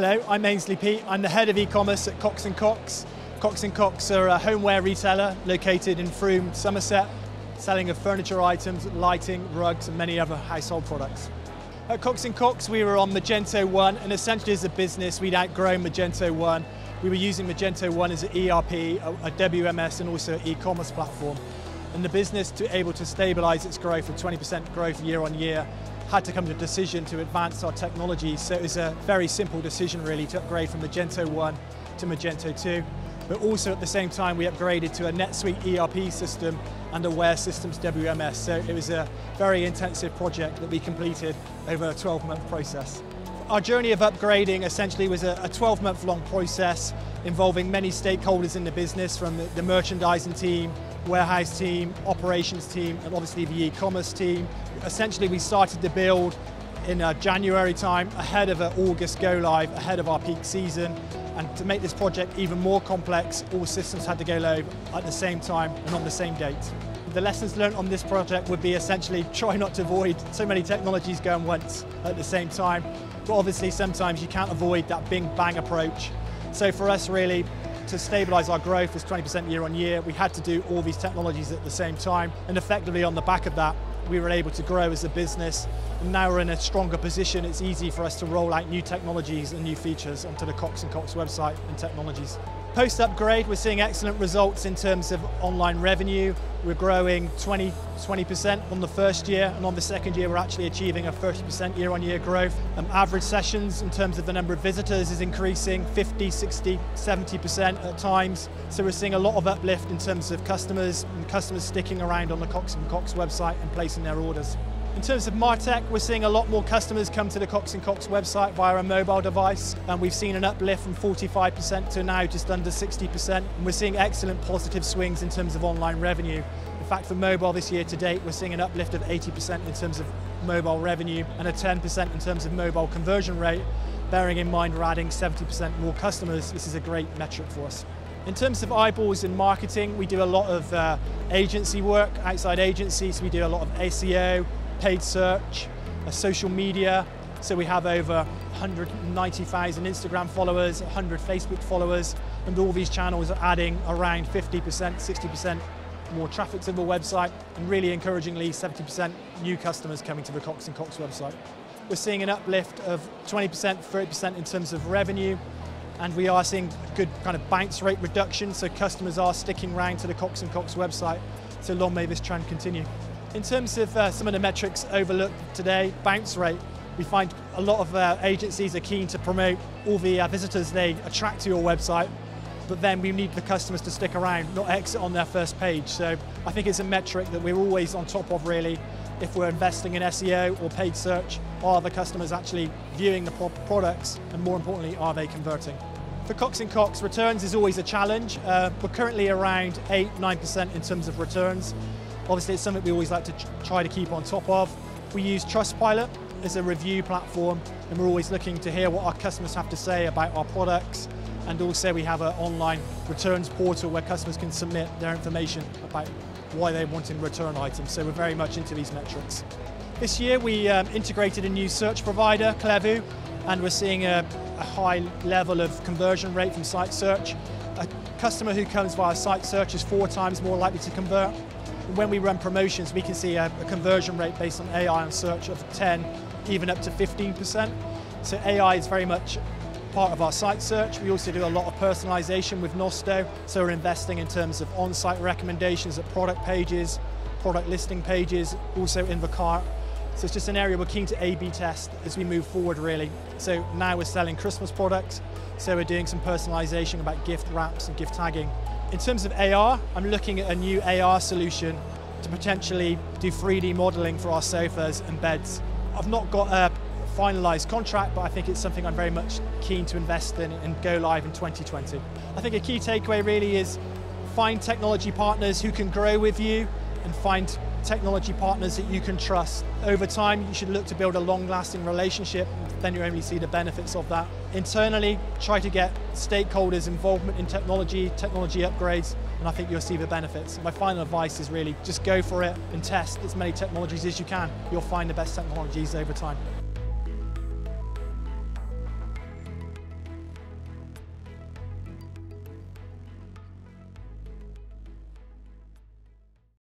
Hello, I'm Aynsley Peet. I'm the head of e-commerce at Cox & Cox. Cox & Cox are a homeware retailer located in Frome, Somerset, selling of furniture items, lighting, rugs and many other household products. At Cox & Cox we were on Magento 1 and essentially as a business we'd outgrown Magento 1. We were using Magento 1 as an ERP, a, a WMS and also an e-commerce platform. And the business to able to stabilise its growth with 20% growth year on year had to come to a decision to advance our technology. So it was a very simple decision really to upgrade from Magento 1 to Magento 2 but also at the same time we upgraded to a NetSuite ERP system and a Ware Systems WMS. So it was a very intensive project that we completed over a 12 month process. Our journey of upgrading essentially was a 12 month long process involving many stakeholders in the business from the merchandising team, warehouse team, operations team, and obviously the e-commerce team. Essentially we started to build in uh, January time ahead of an August go live, ahead of our peak season. And to make this project even more complex, all systems had to go live at the same time and on the same date. The lessons learned on this project would be essentially try not to avoid so many technologies going once at the same time. But obviously sometimes you can't avoid that big bang approach. So for us really, to stabilise our growth as 20% year on year, we had to do all these technologies at the same time. And effectively on the back of that, we were able to grow as a business. And now we're in a stronger position. It's easy for us to roll out new technologies and new features onto the Cox & Cox website and technologies. Post upgrade, we're seeing excellent results in terms of online revenue. We're growing 20, 20% on the first year, and on the second year, we're actually achieving a 30% year on year growth. Um, average sessions in terms of the number of visitors is increasing 50, 60, 70% at times. So we're seeing a lot of uplift in terms of customers and customers sticking around on the Cox & Cox website and placing their orders. In terms of Martech, we're seeing a lot more customers come to the Cox & Cox website via a mobile device, and we've seen an uplift from 45% to now just under 60%, and we're seeing excellent positive swings in terms of online revenue. In fact, for mobile this year to date, we're seeing an uplift of 80% in terms of mobile revenue and a 10% in terms of mobile conversion rate, bearing in mind we're adding 70% more customers. This is a great metric for us. In terms of eyeballs in marketing, we do a lot of uh, agency work, outside agencies. We do a lot of SEO, paid search, social media. So we have over 190,000 Instagram followers, 100 Facebook followers, and all these channels are adding around 50%, 60% more traffic to the website, and really encouragingly, 70% new customers coming to the Cox & Cox website. We're seeing an uplift of 20%, 30% in terms of revenue, and we are seeing a good kind of bounce rate reduction, so customers are sticking around to the Cox & Cox website, so long may this trend continue. In terms of uh, some of the metrics overlooked today, bounce rate, we find a lot of uh, agencies are keen to promote all the uh, visitors they attract to your website, but then we need the customers to stick around, not exit on their first page. So I think it's a metric that we're always on top of really. If we're investing in SEO or paid search, are the customers actually viewing the products and more importantly, are they converting? For Cox & Cox, returns is always a challenge. Uh, we're currently around 8 9% in terms of returns. Obviously, it's something we always like to try to keep on top of. We use Trustpilot as a review platform, and we're always looking to hear what our customers have to say about our products. And also, we have an online returns portal where customers can submit their information about why they're wanting return items. So we're very much into these metrics. This year, we um, integrated a new search provider, Klevu, and we're seeing a, a high level of conversion rate from site search. A customer who comes via site search is four times more likely to convert when we run promotions, we can see a, a conversion rate based on AI and search of 10, even up to 15%. So AI is very much part of our site search. We also do a lot of personalization with Nosto, so we're investing in terms of on-site recommendations at product pages, product listing pages, also in the cart. So it's just an area we're keen to A-B test as we move forward really. So now we're selling Christmas products, so we're doing some personalization about gift wraps and gift tagging. In terms of AR, I'm looking at a new AR solution to potentially do 3D modeling for our sofas and beds. I've not got a finalised contract, but I think it's something I'm very much keen to invest in and go live in 2020. I think a key takeaway really is find technology partners who can grow with you and find technology partners that you can trust. Over time, you should look to build a long-lasting relationship, then you only see the benefits of that. Internally, try to get stakeholders' involvement in technology, technology upgrades, and I think you'll see the benefits. My final advice is really just go for it and test as many technologies as you can. You'll find the best technologies over time.